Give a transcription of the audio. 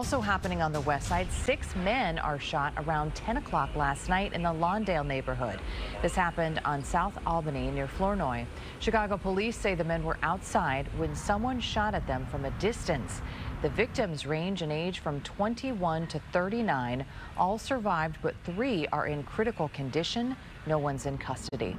Also happening on the west side, six men are shot around 10 o'clock last night in the Lawndale neighborhood. This happened on South Albany near Flournoy. Chicago police say the men were outside when someone shot at them from a distance. The victims range in age from 21 to 39. All survived, but three are in critical condition. No one's in custody.